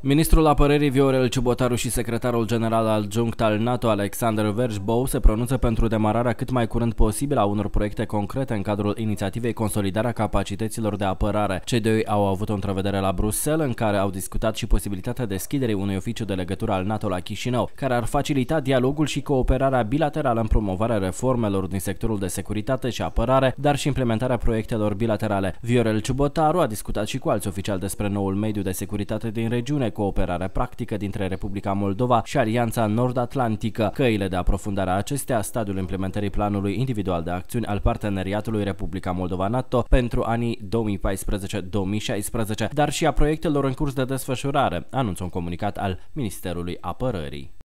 Ministrul apărării Viorel Ciubotaru și secretarul general adjunct al NATO Alexander Verjbou se pronunță pentru demararea cât mai curând posibil a unor proiecte concrete în cadrul inițiativei Consolidarea capacităților de apărare. Cei doi au avut o întrevedere la Bruxelles în care au discutat și posibilitatea deschiderii unui oficiu de legătură al NATO la Chișinău, care ar facilita dialogul și cooperarea bilaterală în promovarea reformelor din sectorul de securitate și apărare, dar și implementarea proiectelor bilaterale. Viorel Ciubotaru a discutat și cu alți oficiali despre noul mediu de securitate din regiune cooperare practică dintre Republica Moldova și Alianța Nord-Atlantică, căile de aprofundare a acestea, stadiul implementării planului individual de acțiuni al parteneriatului Republica Moldova-NATO pentru anii 2014-2016, dar și a proiectelor în curs de desfășurare, anunță un comunicat al Ministerului Apărării.